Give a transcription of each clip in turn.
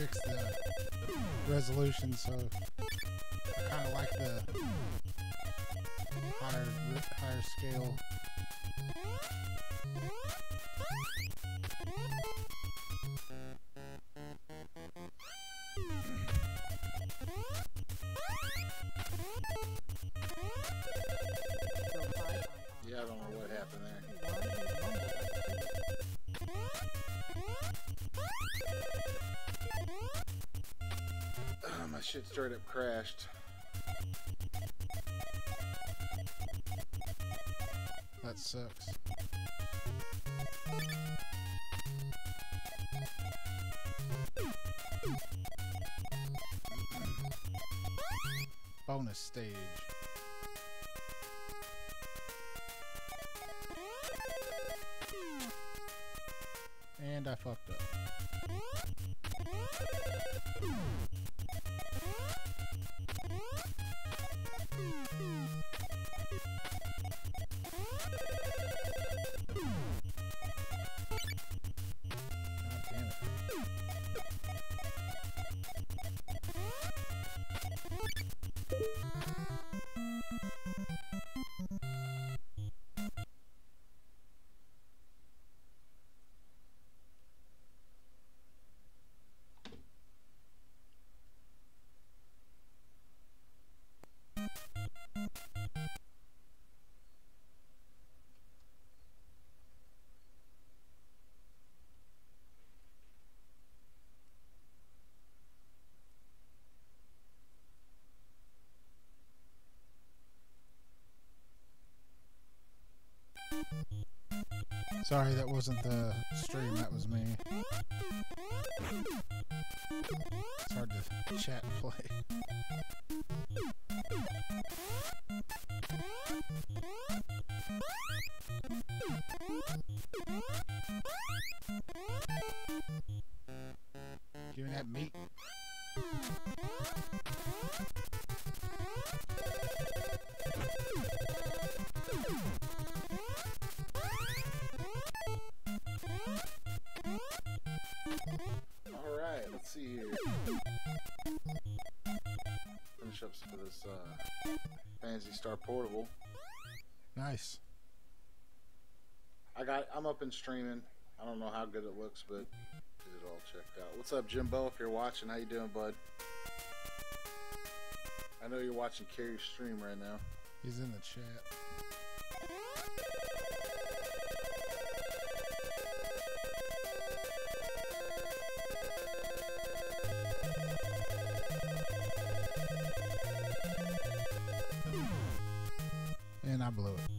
fix the resolution, so I kind of like the higher higher scale. Ah, shit straight up crashed. That sucks. Bonus stage. And I fucked up. Sorry, that wasn't the stream, that was me. It's hard to chat and play. Give me that meat. Star Portable. Nice. I got. I'm up and streaming. I don't know how good it looks, but get it all checked out. What's up, Jimbo? If you're watching, how you doing, bud? I know you're watching Carrie's stream right now. He's in the chat. Moved the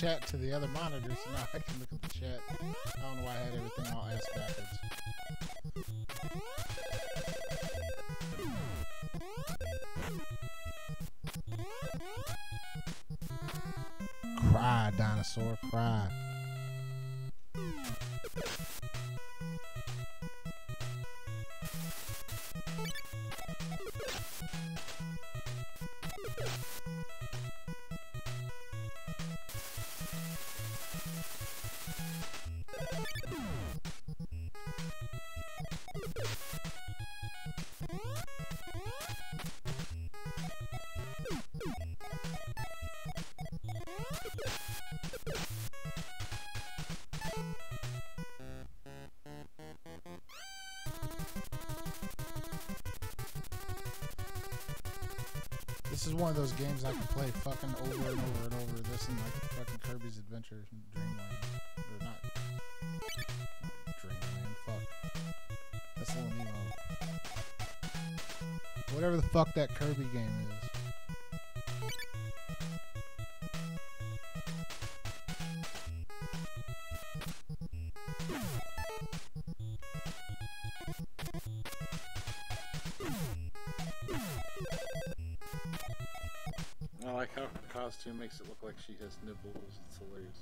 chat to the other monitor, so now I can look at the chat. I don't know why I had everything all ass backwards. Cry, dinosaur, cry. Games I can play fucking over and over and over. This and like fucking Kirby's Adventure Dreamland. Or not. Dreamland, fuck. That's a Little Nemo. Whatever the fuck that Kirby game is. Like how her costume makes it look like she has nipples. It's hilarious.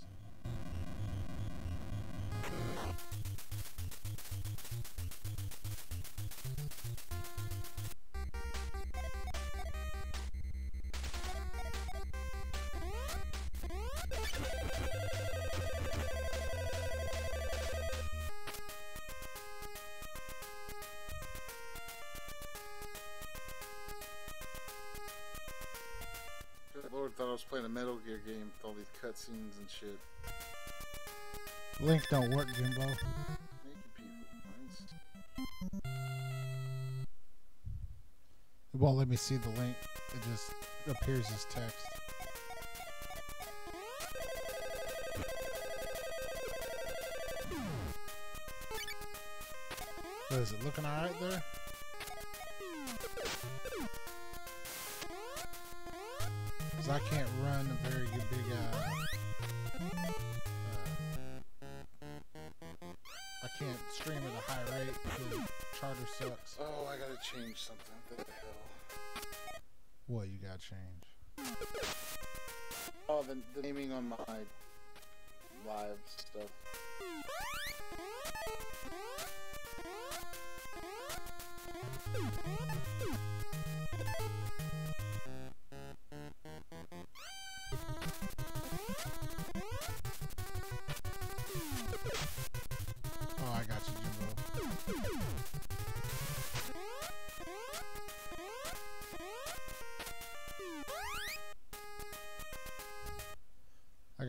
Thought I was playing a Metal Gear game with all these cutscenes and shit. Link don't work, Jimbo. Naked people. Nice. It won't let me see the link. It just appears as text. What is it looking alright there? Cause I can't run a very good big uh, uh I can't stream at a high rate because charter sucks. Oh, I gotta change something. What the hell? What you gotta change? Oh, the, the naming on my live stuff.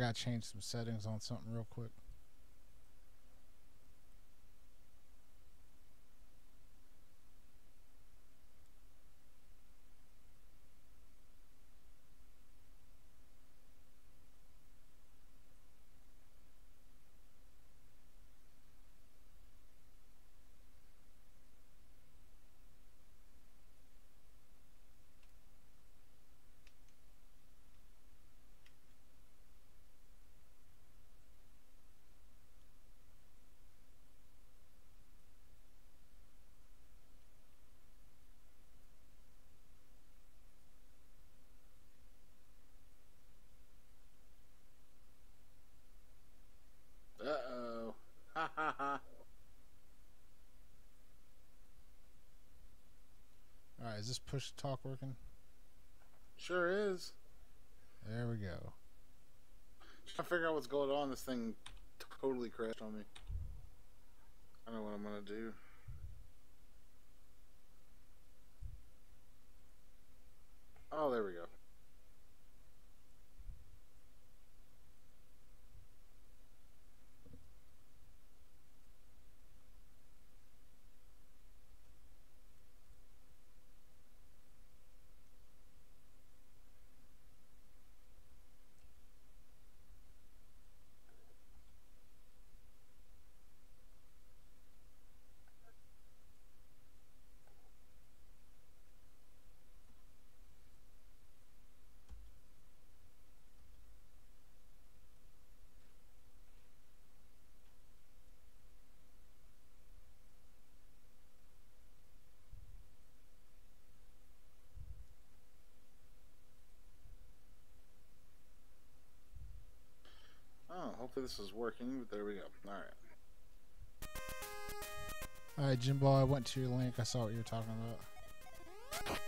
Gotta change some settings on something real quick. Uh oh. Ha ha ha. Alright, is this push talk working? Sure is. There we go. Trying to figure out what's going on. This thing totally crashed on me. I don't know what I'm gonna do. Oh, there we go. Hopefully this is working, but there we go. All right. All right, Jimbo. I went to your link. I saw what you were talking about.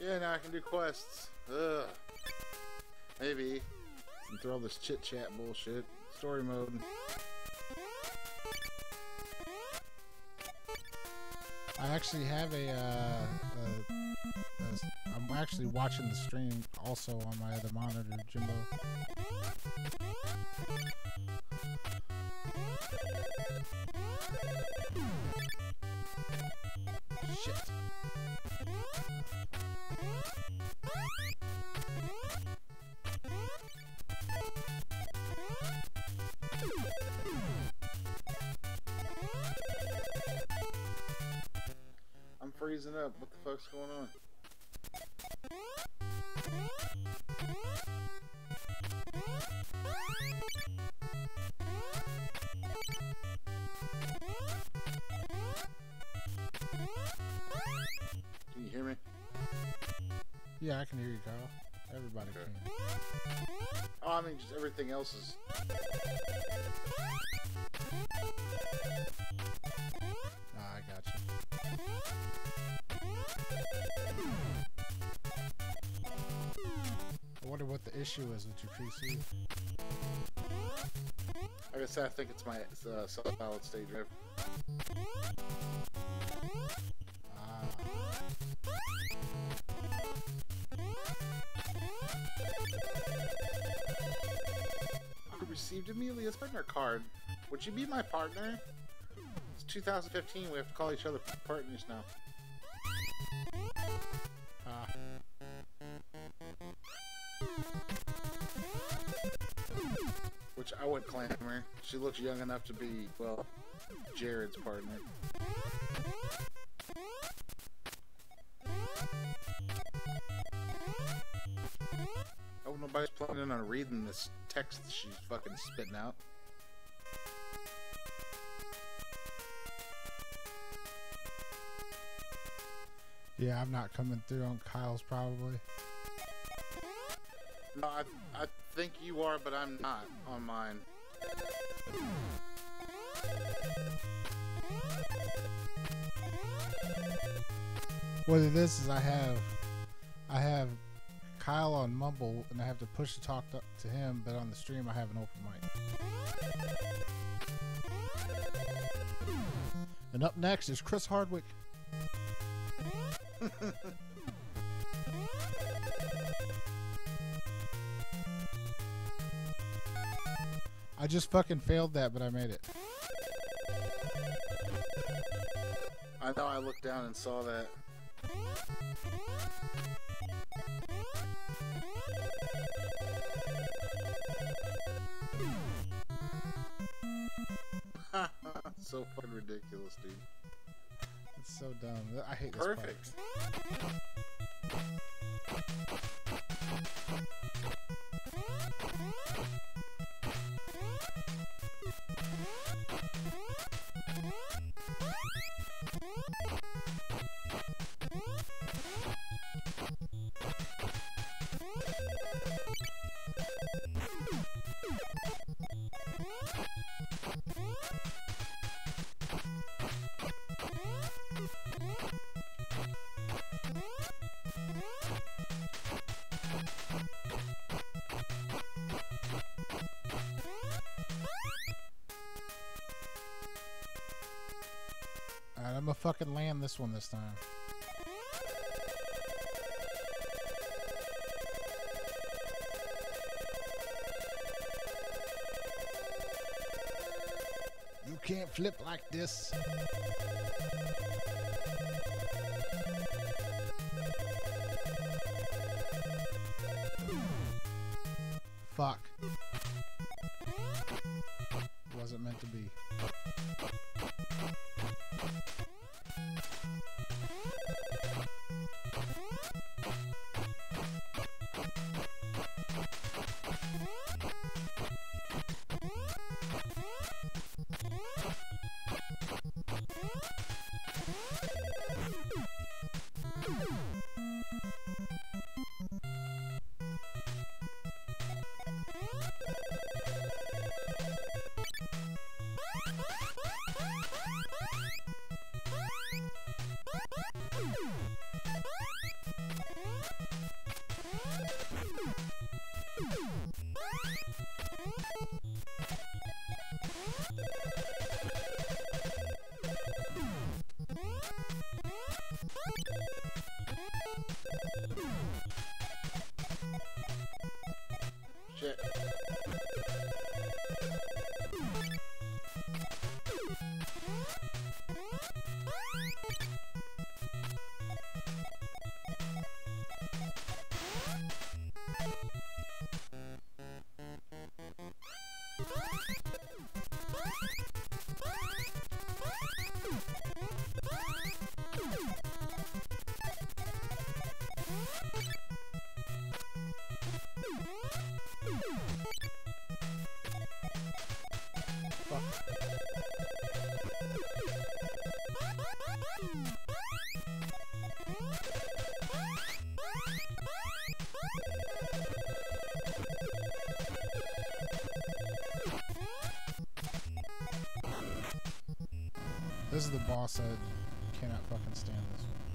Yeah, now I can do quests. Ugh. Maybe. And throw all this chit chat bullshit. Story mode. I actually have a. Uh, a, a I'm actually watching the stream also on my other monitor, Jimbo. Shit. Freezing up. What the fuck's going on? Can you hear me? Yeah, I can hear you, Kyle. Everybody Okay. can. Oh, I mean, just everything else is. Issue is with your PC. Like I said, I think it's my uh, solid state drive. Ah. Received Amelia's partner card. Would you be my partner? It's 2015. We have to call each other partners now. Which I would claim her. She looks young enough to be, well, Jared's partner. Oh, nobody's planning on reading this text she's fucking spitting out. Yeah, I'm not coming through on Kyle's probably. No, I, I think you are, but I'm not on mine. What it is is I have, I have Kyle on Mumble and I have to push to talk to, to him, but on the stream I have an open mic. And up next is Chris Hardwick. I just fucking failed that, but I made it. I know I looked down and saw that. so fucking ridiculous, dude. It's so dumb. I hate this part. Perfect. Fucking land this one this time. You can't flip like this. Fuck. Wasn't meant to be. Is the boss I cannot fucking stand this. Fuck!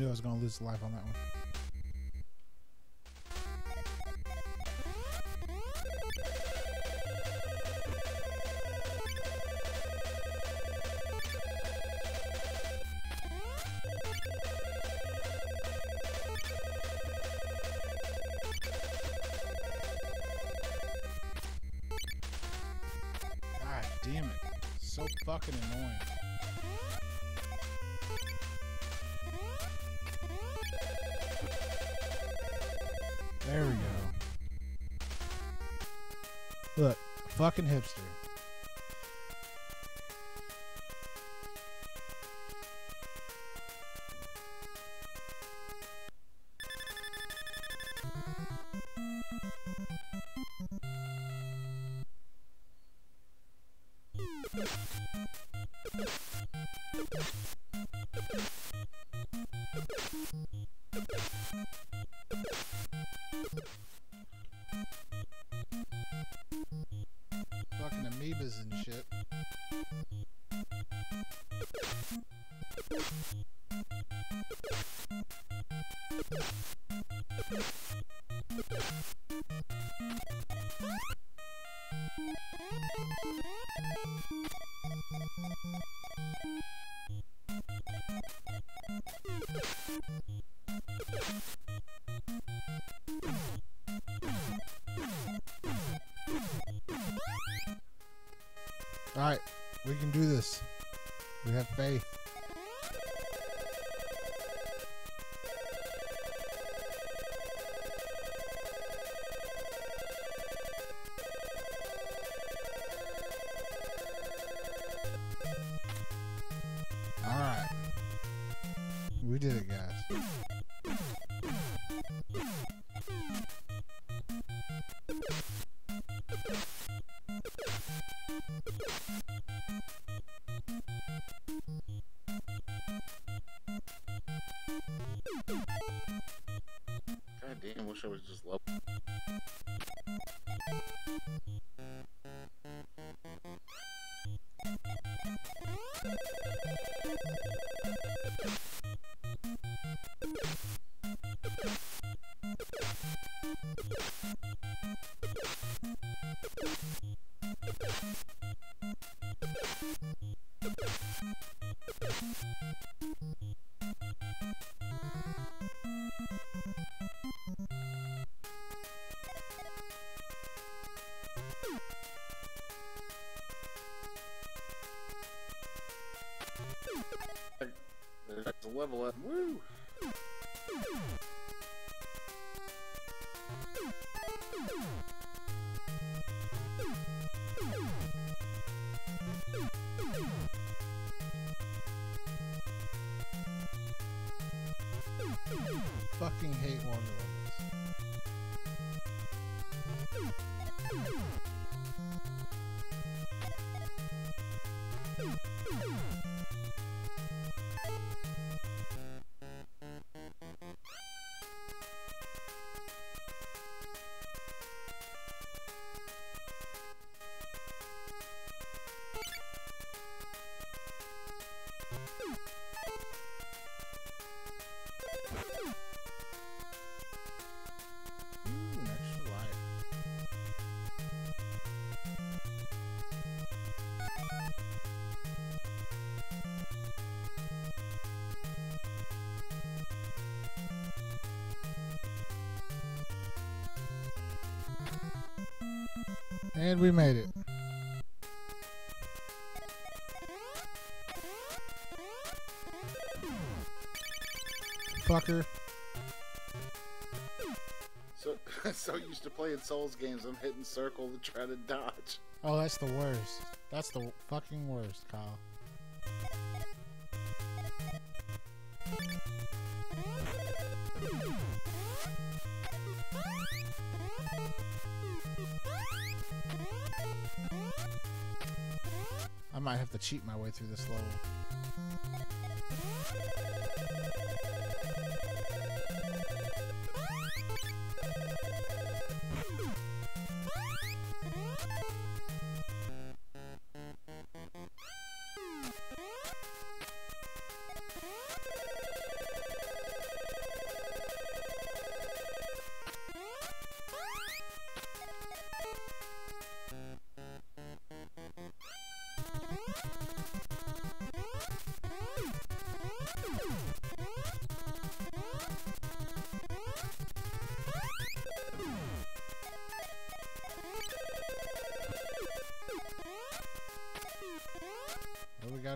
Knew, I was gonna lose life on that one. God damn it. So fucking annoying. Fucking hipster. God damn, wish I was just level. That's a level up. Woo! And we made it. Fucker. So so used to playing Souls games, I'm hitting circle to try to dodge. Oh, that's the worst. That's the fucking worst, Kyle. Might have to cheat my way through this level.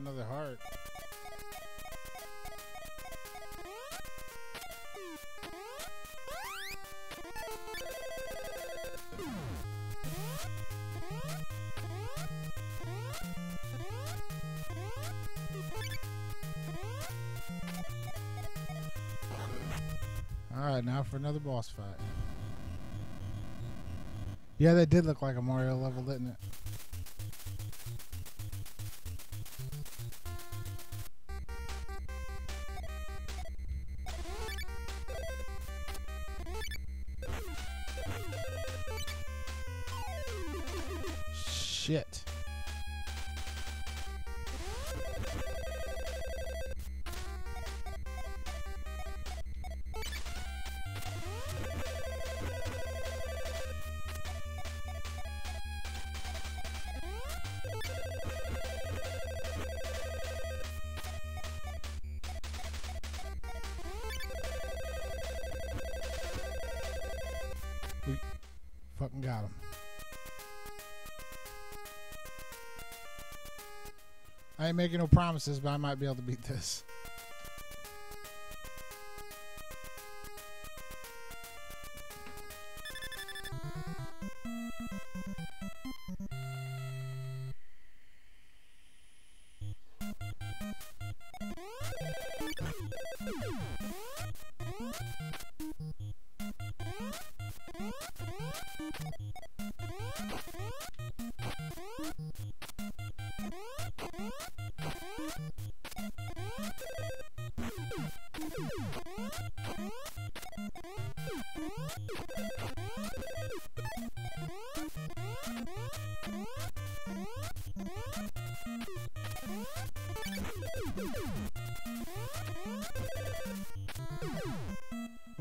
Another heart. Alright, now for another boss fight. Yeah, that did look like a Mario level, didn't it? Ain't making no promises, but I might be able to beat this.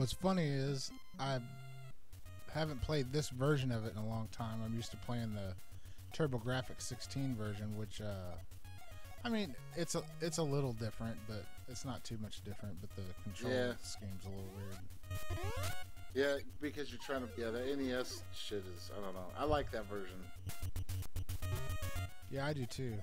What's funny is I haven't played this version of it in a long time. I'm used to playing the TurboGrafx 16 version, which uh, I mean it's a it's a little different, but it's not too much different. But the control Yeah. scheme's a little weird. Yeah, because you're trying to. Yeah, the NES shit is. I don't know. I like that version. Yeah, I do too.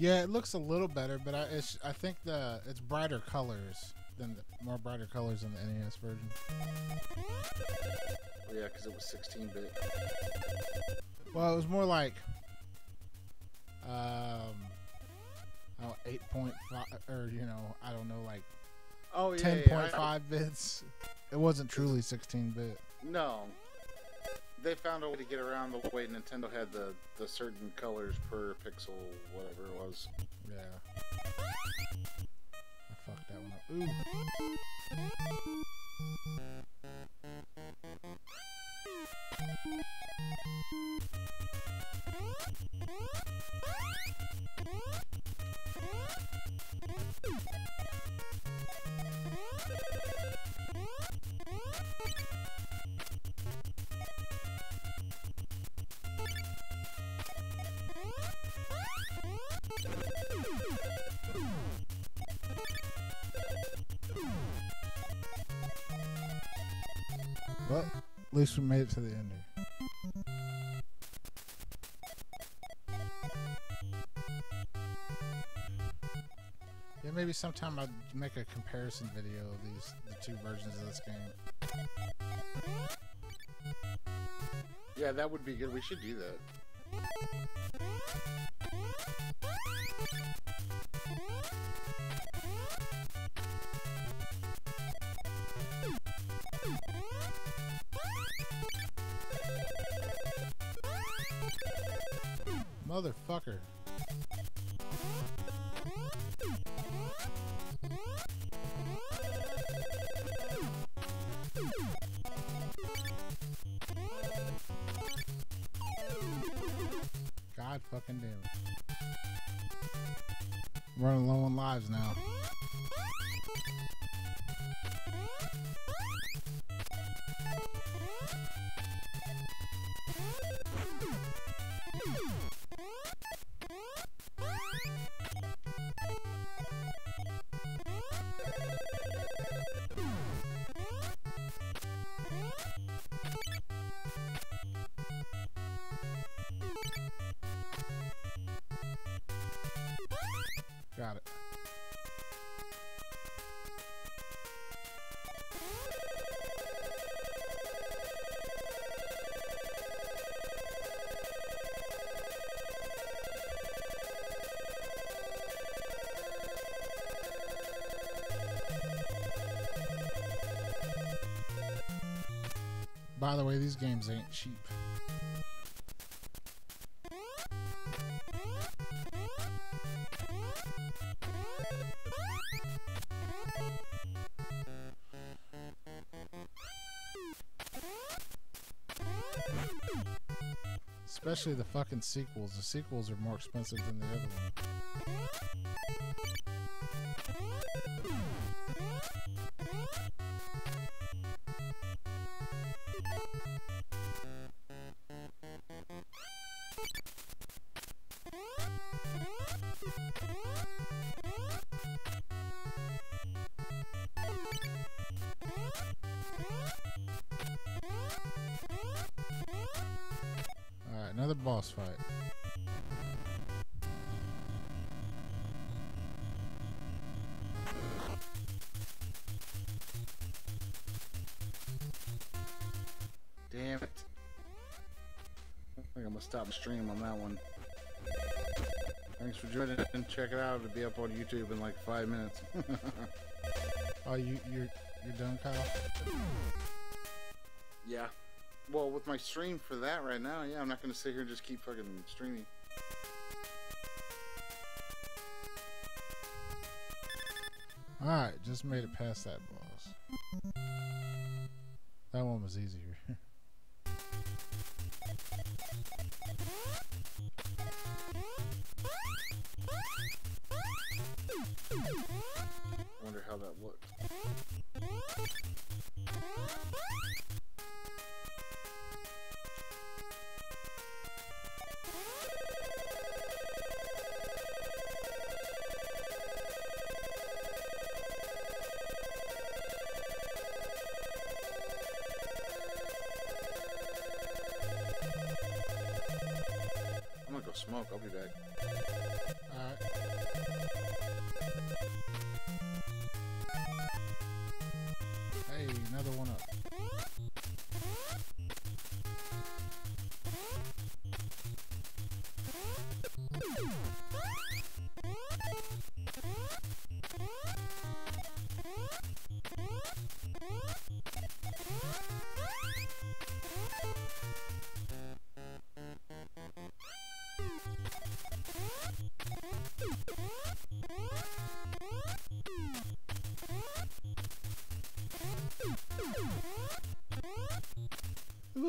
Yeah, it looks a little better, but I it's, I think the it's brighter colors than the, more brighter colors than the NES version. Oh, yeah, because it was 16 bit. Well, it was more like um oh, 8.5 or you know, I don't know like Oh yeah. 10.5 yeah, bits. It wasn't truly 16 bit. No. They found a way to get around the way Nintendo had the the certain colors per pixel, whatever it was. Yeah. I fucked that one up. But at least we made it to the end here. Yeah, maybe sometime I'd make a comparison video of these the two versions of this game. Yeah, that would be good. We should do that. Motherfucker. God fucking damn it. Running low on lives now. By the way, these games ain't cheap. Especially the fucking sequels. The sequels are more expensive than the other one. Another boss fight. Damn it. I think I'm gonna stop the stream on that one. Thanks for joining and check it out. It'll be up on YouTube in like five minutes. Oh, you you're you're done, Kyle? yeah. Well, with my stream for that right now, yeah, I'm not gonna sit here and just keep fucking streaming. Alright, just made it past that boss. That one was easier. Go smoke. I'll be back. Alright. Hey, another one up.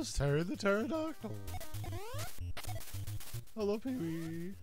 Was Terry the Pterodactyl. Hello, Pee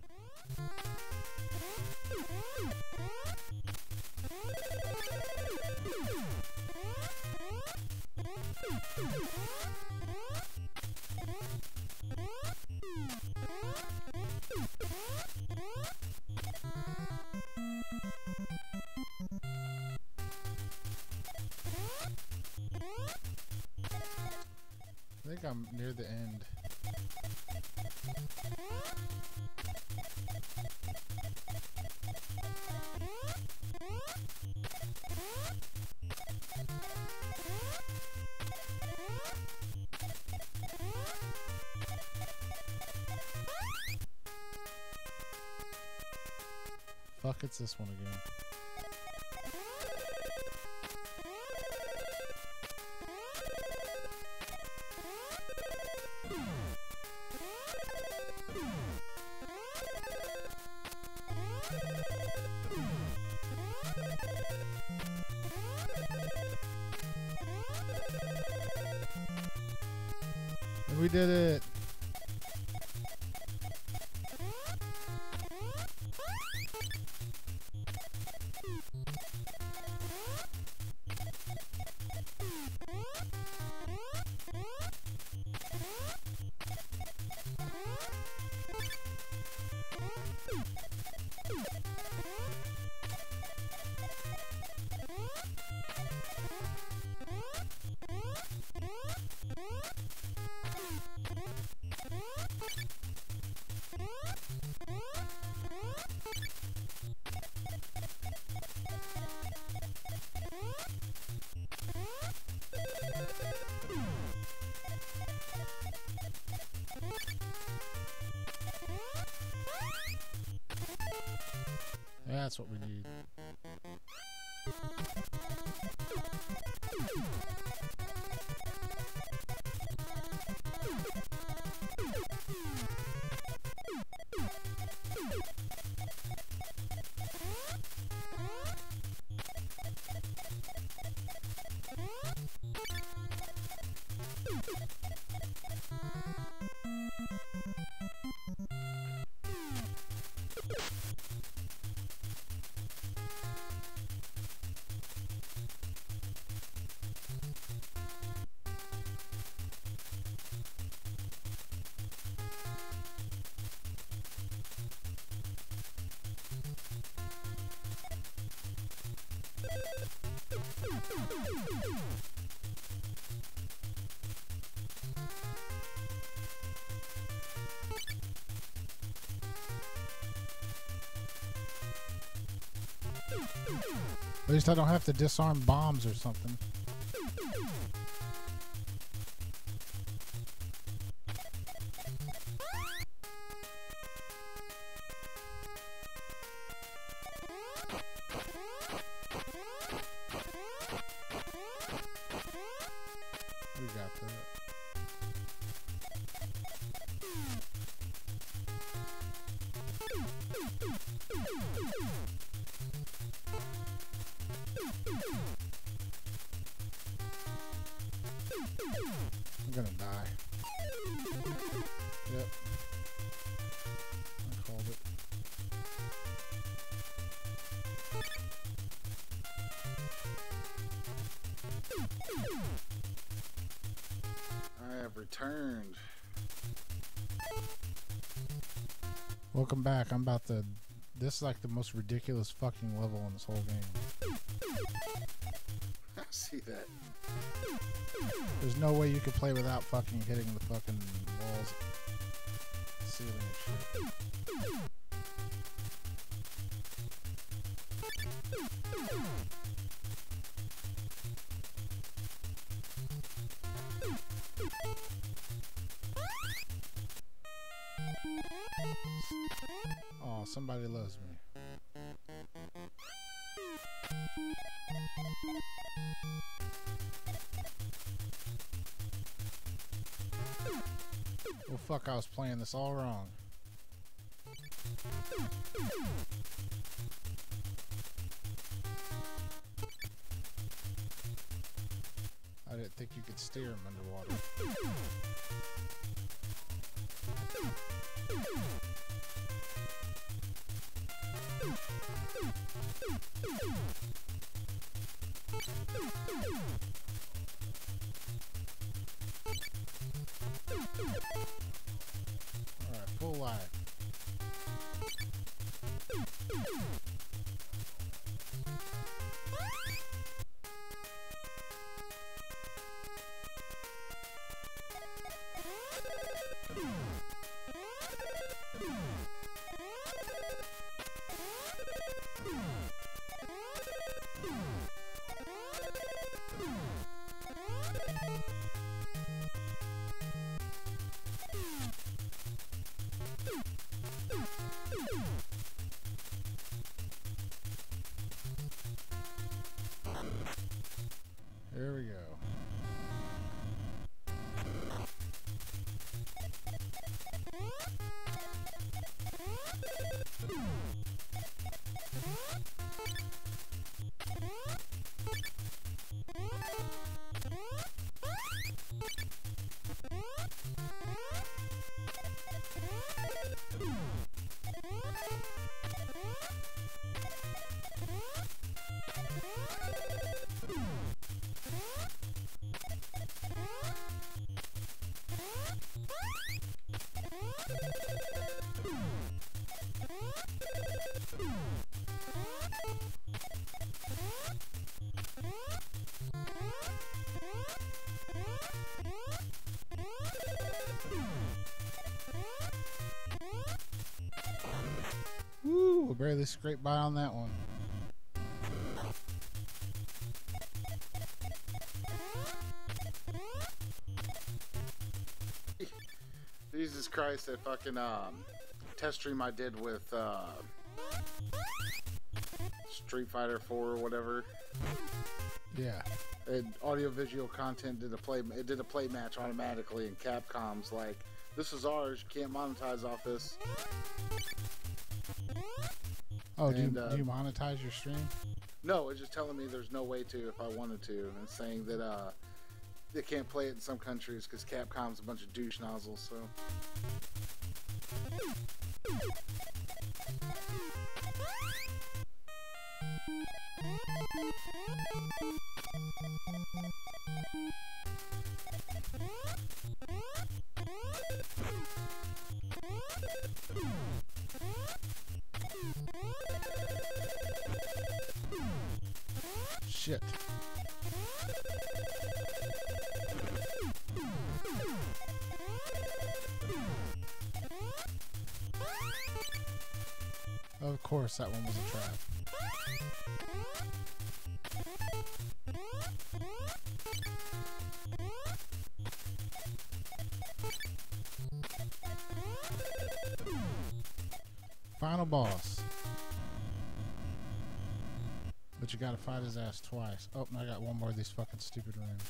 one again. And we did it. At least I don't have to disarm bombs or something. Is like the most ridiculous fucking level in this whole game. I see that. There's no way you could play without fucking hitting the fucking walls, ceiling and shit. Oh, somebody loves me. Well, fuck, I was playing this all wrong. I didn't think you could steer them underwater. Alright, full life. There we go. Woo! Barely scraped by on that one. That fucking um, test stream I did with uh, Street Fighter 4 or whatever. Yeah. And audio visual content did a play. It did a play match automatically, and Capcom's like, "This is ours. You can't monetize off this." Oh, do you, uh, do you monetize your stream? No, it's just telling me there's no way to if I wanted to, and saying that uh, they can't play it in some countries because Capcom's a bunch of douche nozzles. So Shit. Of course, that one was a trap. Final boss. But you gotta fight his ass twice. Oh, I got one more of these fucking stupid rooms.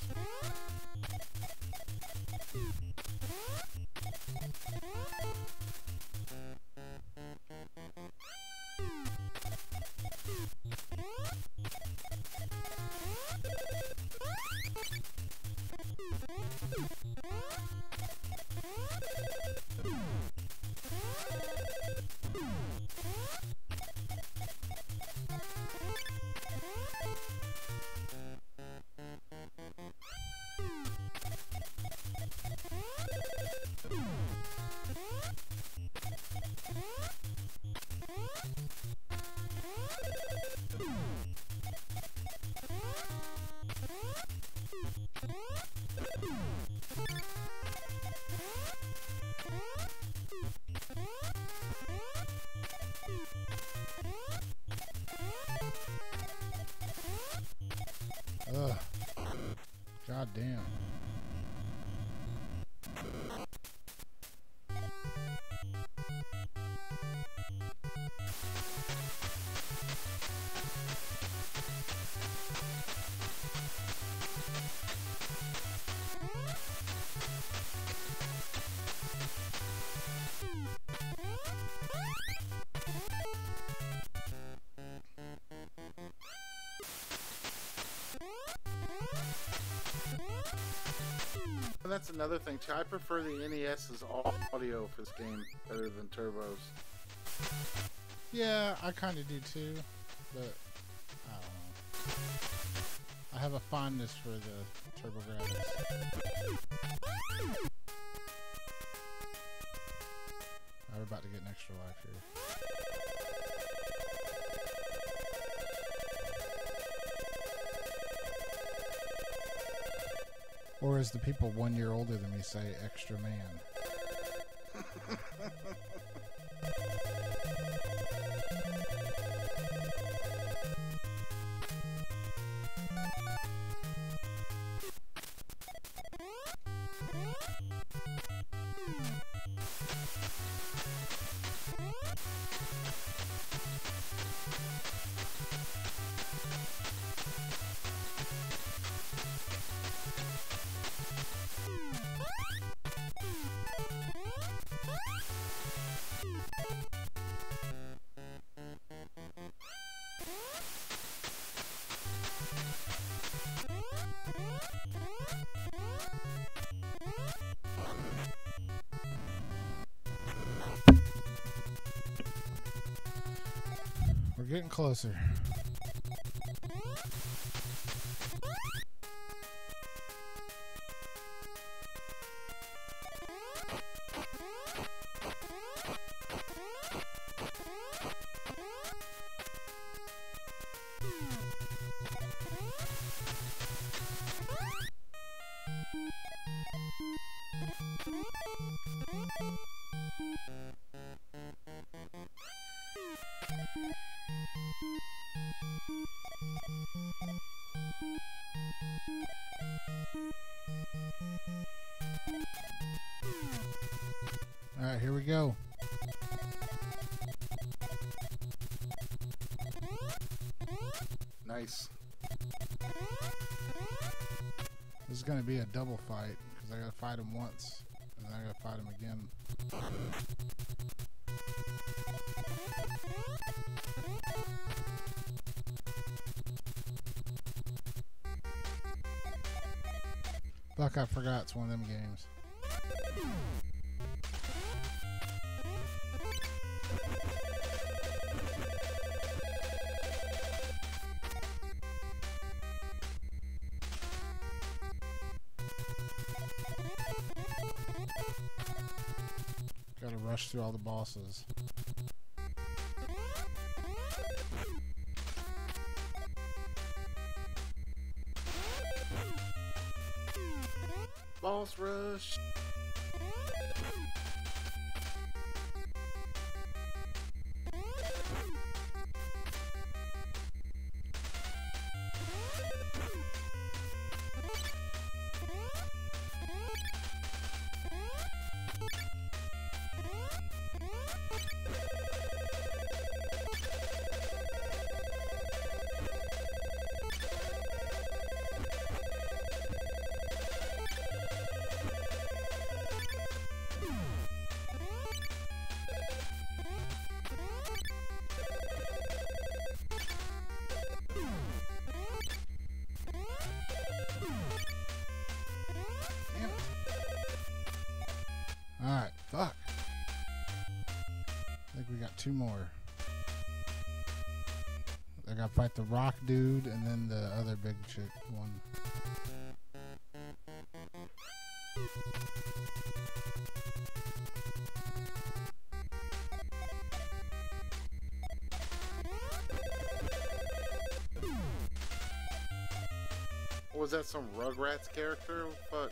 That's another thing too. I prefer the NES's audio for this game better than Turbo's. Yeah, I kind of do too, but I don't know. I have a fondness for the TurboGrafx. I'm about to get an extra life here. Or as the people one year older than me say, extra man. Getting closer. Double fight because I got to fight him once and then I got to fight him again. Fuck, I forgot it's one of them games. Rush through all the bosses. Boss rush. The rock dude and then the other big chick one. Was that some Rugrats character? Fuck.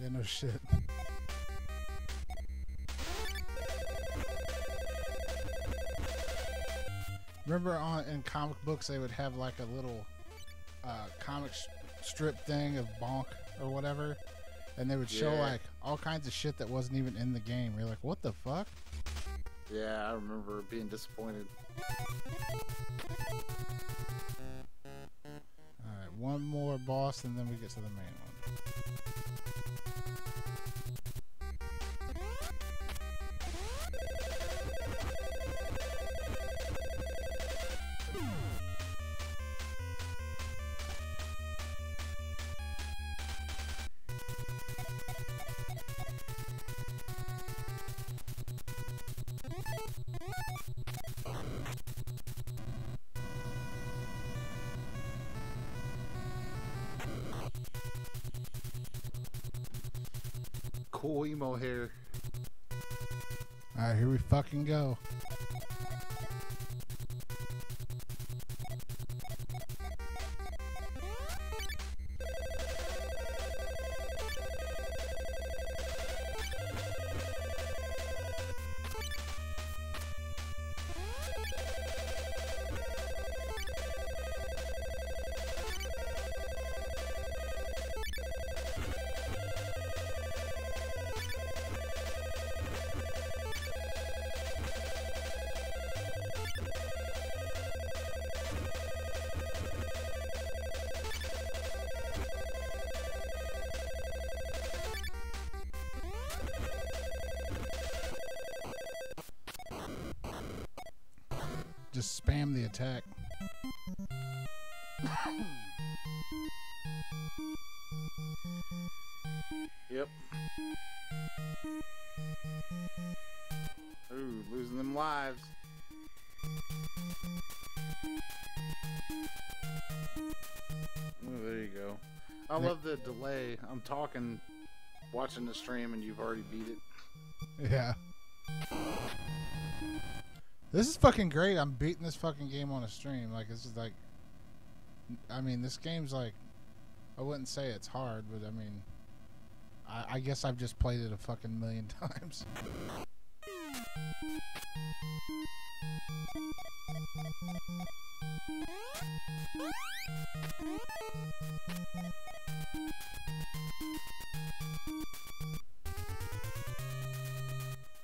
Yeah, no shit. Remember on in comic books they would have like a little uh, comic strip thing of Bonk or whatever, and they would show Yeah. like all kinds of shit that wasn't even in the game. You're like, what the fuck? Yeah, I remember being disappointed. All right, one more boss, and then we get to the main one. Emo hair. Alright, here we fucking go. Just spam the attack. Yep. Ooh, losing them lives. Ooh, there you go. I love the delay. I'm talking, watching the stream, and you've already beat it. Yeah. This is fucking great. I'm beating this fucking game on a stream. Like this is like I mean, this game's like I wouldn't say it's hard, but I mean I, I guess I've just played it a fucking million times.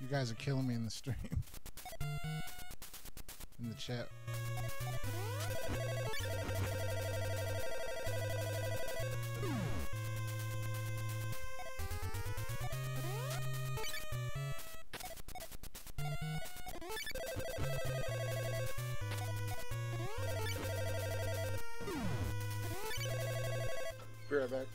You guys are killing me in the stream. in the chat. Be right back.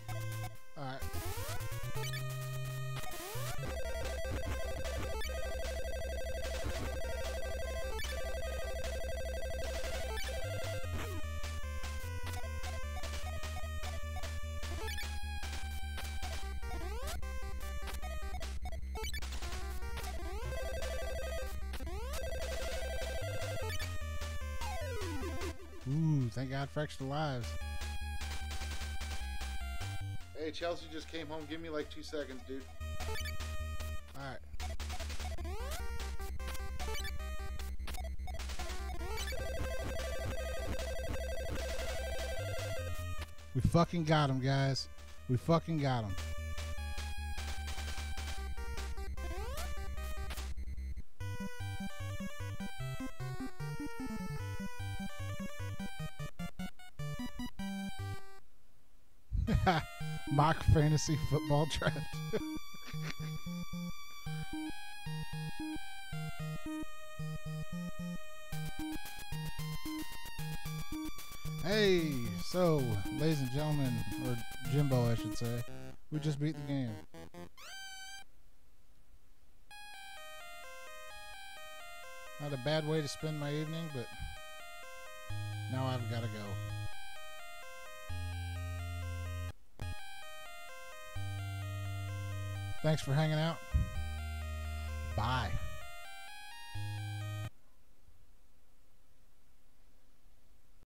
Thank God for extra lives. Hey, Chelsea just came home. Give me like two seconds, dude. Alright. We fucking got him, guys. We fucking got him. Fantasy football draft. Hey, so, ladies and gentlemen, or Jimbo, I should say, we just beat the game. Not a bad way to spend my evening, but now I've got to go. Thanks for hanging out. Bye.